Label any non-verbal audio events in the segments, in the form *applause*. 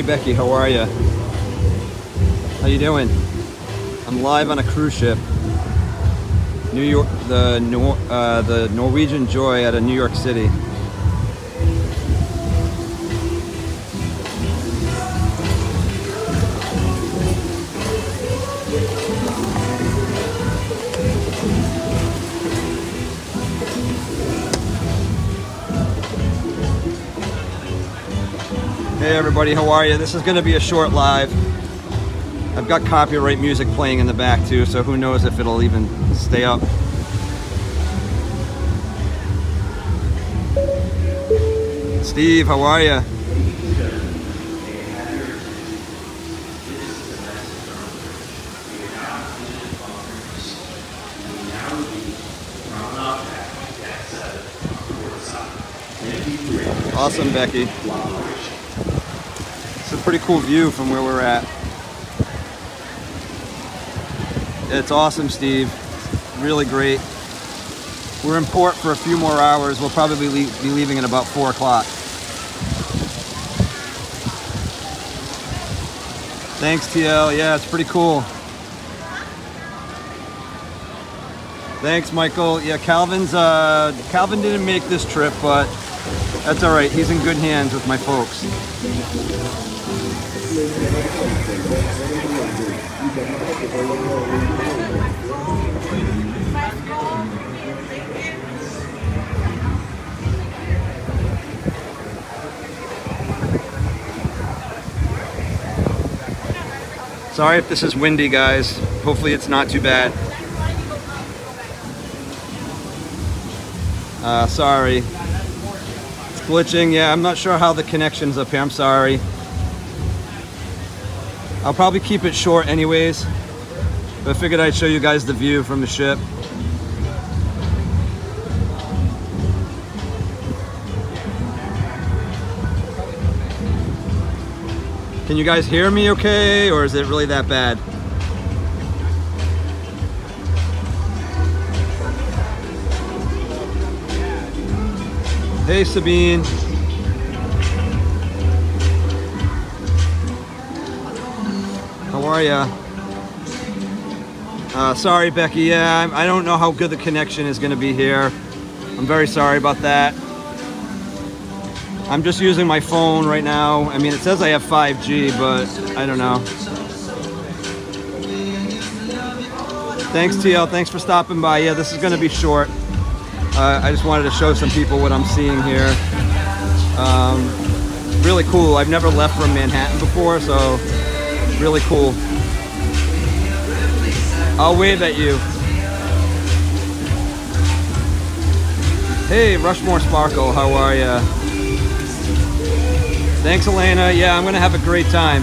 Hey Becky, how are you? How you doing? I'm live on a cruise ship. New York, the uh, the Norwegian Joy out of New York City. Hey everybody, how are you? This is going to be a short live. I've got copyright music playing in the back too, so who knows if it'll even stay up. Steve, how are you? Awesome, Becky. Pretty cool view from where we're at. It's awesome, Steve. Really great. We're in port for a few more hours. We'll probably be leaving at about 4 o'clock. Thanks, TL. Yeah, it's pretty cool. Thanks, Michael. Yeah, Calvin's, uh, Calvin didn't make this trip, but that's all right. He's in good hands with my folks. Sorry if this is windy, guys. Hopefully it's not too bad. Uh, sorry. It's glitching. Yeah, I'm not sure how the connection's up here. I'm sorry. I'll probably keep it short anyways. But I figured I'd show you guys the view from the ship. Can you guys hear me okay, or is it really that bad? Hey Sabine. Are ya? Uh, sorry Becky, yeah, I don't know how good the connection is gonna be here. I'm very sorry about that. I'm just using my phone right now. I mean, it says I have 5G, but I don't know. Thanks, TL. Thanks for stopping by. Yeah, this is going to be short. Uh, I just wanted to show some people what I'm seeing here. Um, really cool. I've never left from Manhattan before, so really cool. I'll wave at you. Hey, Rushmore Sparkle, how are ya? Thanks, Elena. Yeah, I'm gonna have a great time.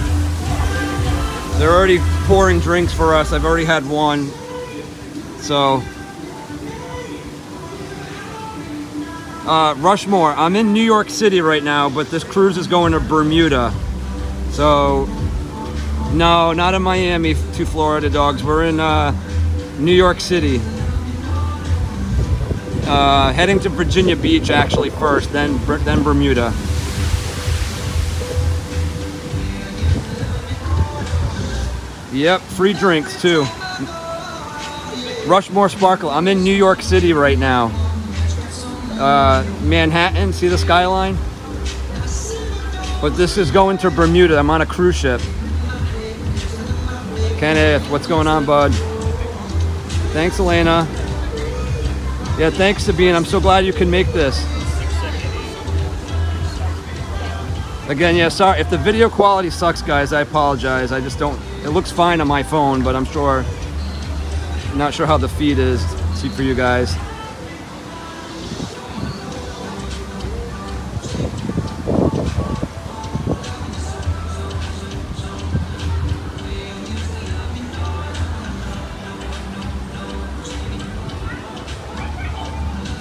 They're already pouring drinks for us. I've already had one. So, uh, Rushmore, I'm in New York City right now, but this cruise is going to Bermuda. So, no, not in Miami to Florida dogs. We're in uh, New York City. Uh, heading to Virginia Beach actually first, then then Bermuda. Yep, free drinks too. Rushmore Sparkle. I'm in New York City right now. Uh, Manhattan, see the skyline? But this is going to Bermuda. I'm on a cruise ship. Kenneth, what's going on, bud? Thanks, Elena. Yeah, thanks, Sabine. I'm so glad you can make this. Again, yeah, sorry. If the video quality sucks, guys, I apologize. I just don't it looks fine on my phone, but I'm sure, not sure how the feed is see for you guys.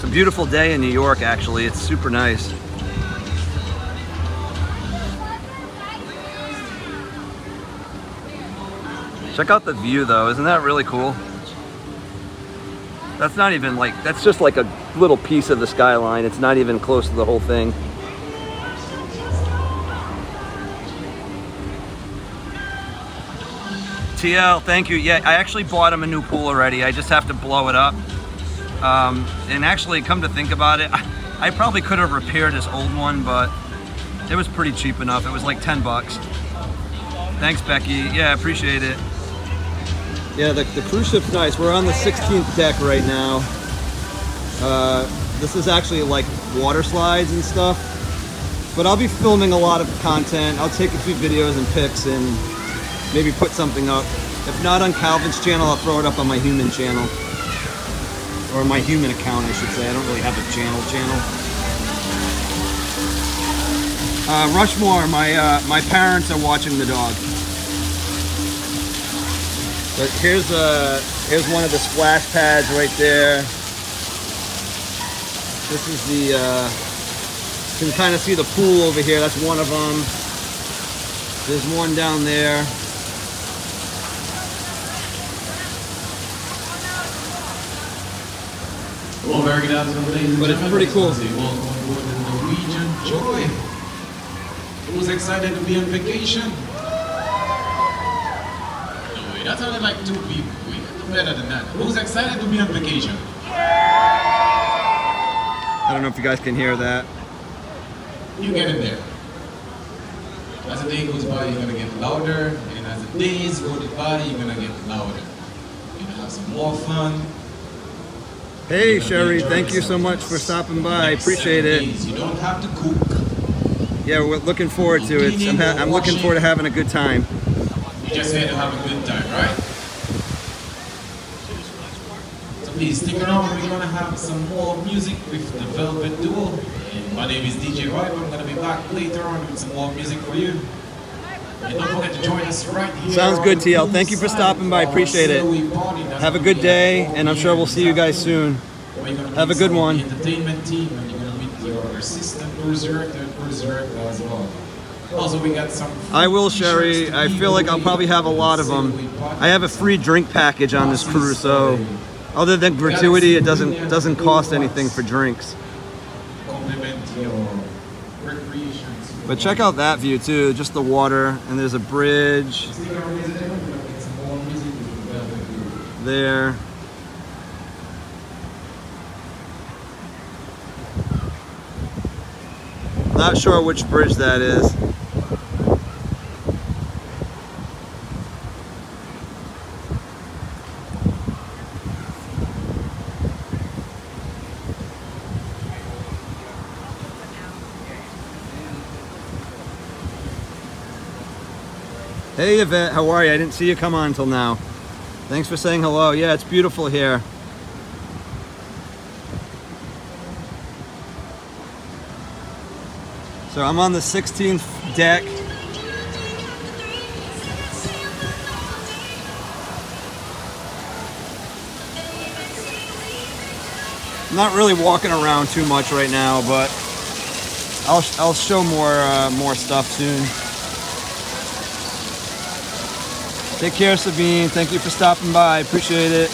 A beautiful day in New York, actually. It's super nice. Check out the view though, isn't that really cool? That's not even like, that's just like a little piece of the skyline. It's not even close to the whole thing. TL, thank you. Yeah, I actually bought him a new pool already. I just have to blow it up. Um, and actually, come to think about it, *laughs* I, probably could have repaired this old one, but it was pretty cheap enough. It was like 10 bucks. Thanks, Becky. Yeah, appreciate it. Yeah, the, the cruise ship's nice. We're on the 16th deck right now. Uh, this is actually like water slides and stuff. But I'll be filming a lot of content. I'll take a few videos and pics and maybe put something up. If not on Calvin's channel, I'll throw it up on my human channel. Or my human account, I should say. I don't really have a channel channel. Uh, Rushmore, my uh, my parents are watching the dog. But here's uh here's one of the splash pads right there. This is the uh, you can kind of see the pool over here. That's one of them. There's one down there. Well, very good afternoon, But it's gentlemen. pretty cool. Welcome aboard the Norwegian Joy. Who's excited to be on vacation? No way, that sounded like two people. We can do better than that. Who's excited to be on vacation? I don't know if you guys can hear that. You get in there. As the day goes by, you're gonna get louder, and as the days go by, you're gonna get louder. You're gonna have some more fun. Hey Sherry, thank you so much for stopping by. I appreciate it. You don't have to cook. Yeah, we're looking forward to it. I'm, I'm looking forward to having a good time. You just here to have a good time, right? So please stick around. We're gonna have some more music with the Velvet Duo. And my name is DJ Roy. I'm gonna be back later on with some more music for you. And don't forget to join us right here. Sounds good, TL. Thank you for stopping by. Appreciate it. Silhouette party. That's Have a good day, and I'm sure we'll see you guys soon. Where you're gonna Have a good one. Entertainment team, and you're gonna meet your assistant cruise director, and as well. Also, we got some. I will, Sherry. I feel like I'll probably have a lot of them. I have a free drink package on this cruise, so other than gratuity, it doesn't doesn't cost anything for drinks. But check out that view too, just the water, and there's a bridge there. Not sure which bridge that is. Hey Yvette, how are you? I didn't see you come on until now. Thanks for saying hello. Yeah, it's beautiful here. So I'm on the 16th deck. I'm not really walking around too much right now, but I'll, I'll show more uh, more stuff soon. Take care, Sabine. Thank you for stopping by. Appreciate it.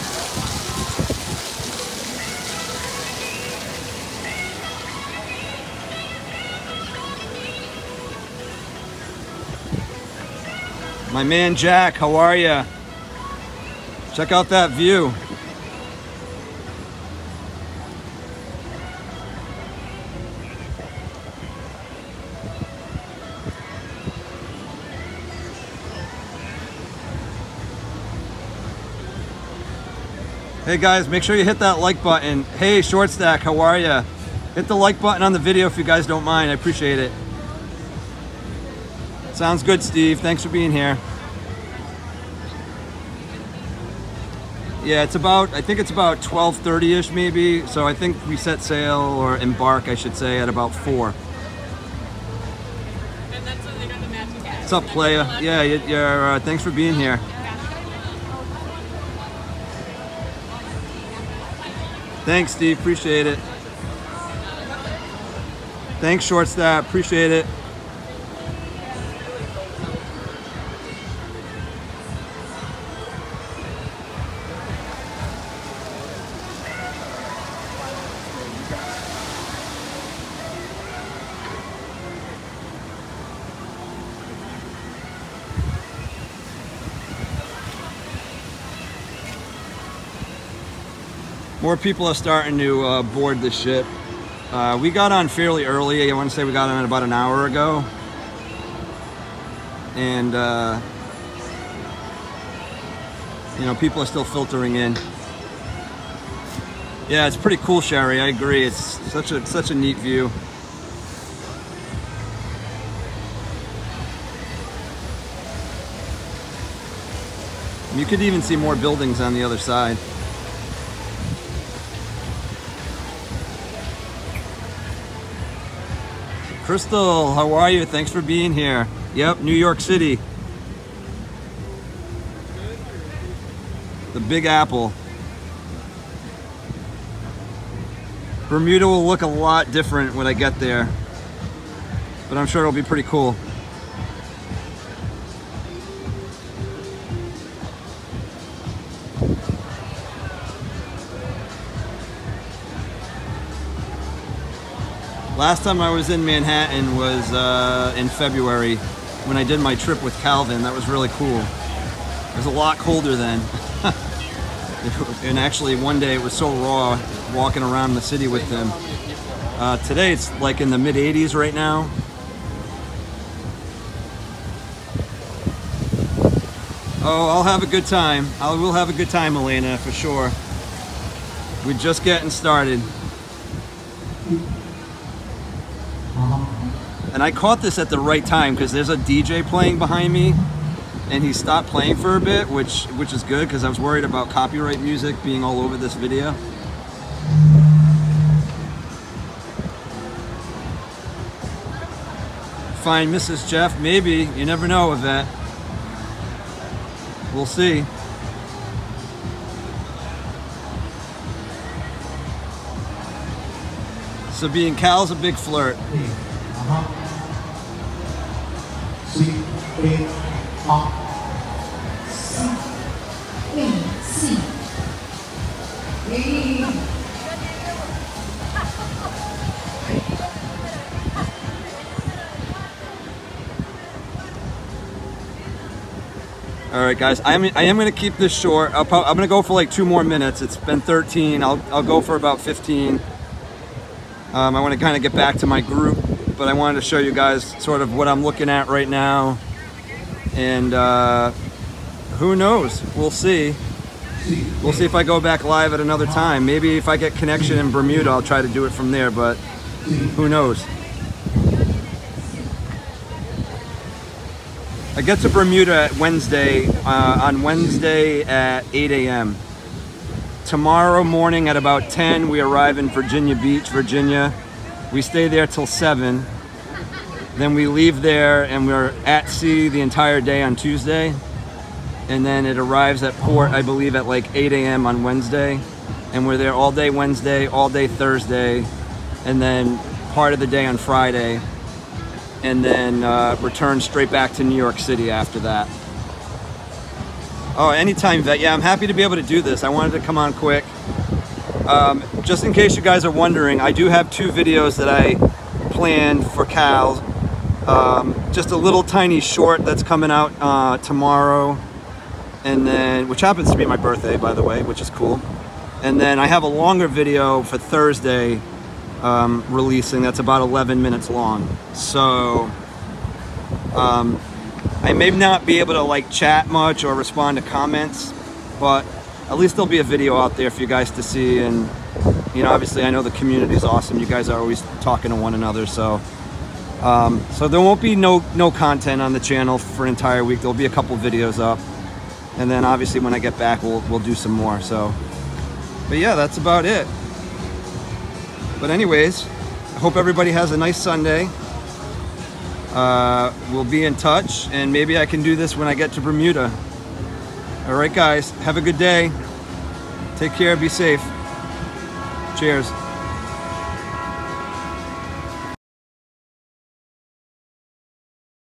My man Jack, how are ya? Check out that view. Hey guys, make sure you hit that like button. Hey Short Stack, how are ya? Hit the like button on the video if you guys don't mind. I appreciate it. Sounds good, Steve. Thanks for being here. Yeah, it's about, I think it's about 12.30ish maybe. So I think we set sail, or embark, I should say, at about 4. And that's when they got the matching cat. What's up, playa? Yeah, you- you're, uh, thanks for being here. Thanks, Steve. Appreciate it. Thanks, Short Stack. Appreciate it. More people are starting to uh, board the ship. Uh, we got on fairly early. I want to say we got on about an hour ago. And, uh, you know, people are still filtering in. Yeah, it's pretty cool, Sherry. I agree. It's such a such a neat view. You could even see more buildings on the other side. Crystal, how are you? Thanks for being here. Yep, New York City. The Big Apple. Bermuda will look a lot different when I get there, but I'm sure it'll be pretty cool. Last time I was in Manhattan was uh, in February when I did my trip with Calvin. That was really cool. It was a lot colder then. *laughs* and actually one day it was so raw walking around the city with him. Uh, today it's like in the mid 80s right now. Oh, I'll have a good time. I will have a good time, Elena, for sure. We're just getting started. And I caught this at the right time because there's a DJ playing behind me and he stopped playing for a bit, which which is good because I was worried about copyright music being all over this video. Find Mrs. Jeff, maybe. You never know, Yvette. We'll see. Sabine Cal's a big flirt. Uh-huh. All right, guys, I'm, I am going to keep this short. I'll I'm going to go for like two more minutes. It's been 13. I'll, I'll go for about 15. Um, I want to kind of get back to my group, but I wanted to show you guys sort of what I'm looking at right now. And uh, who knows? We'll see. We'll see if I go back live at another time. Maybe if I get connection in Bermuda, I'll try to do it from there, but who knows? I get to Bermuda Wednesday, uh, on Wednesday at 8 a.m. Tomorrow morning at about 10, we arrive in Virginia Beach, Virginia. We stay there till 7. Then we leave there and we're at sea the entire day on Tuesday. And then it arrives at port, I believe, at like 8 a.m. on Wednesday. And we're there all day Wednesday, all day Thursday, and then part of the day on Friday and then uh, return straight back to New York City after that. Oh, anytime, Vet. Yeah, I'm happy to be able to do this. I wanted to come on quick. Um, just in case you guys are wondering, I do have two videos that I planned for Cal. Um, just a little tiny short that's coming out uh, tomorrow, and then which happens to be my birthday, by the way, which is cool. And then I have a longer video for Thursday um, releasing that's about 11 minutes long. So um, I may not be able to like chat much or respond to comments, but at least there'll be a video out there for you guys to see. And you know, obviously, I know the community is awesome. You guys are always talking to one another, so. Um, so there won't be no no content on the channel for an entire week. There'll be a couple videos up, and then obviously when I get back, we'll we'll do some more. So, but yeah, that's about it. But anyways, I hope everybody has a nice Sunday. Uh, we'll be in touch, and maybe I can do this when I get to Bermuda. All right, guys, have a good day. Take care, be safe. Cheers.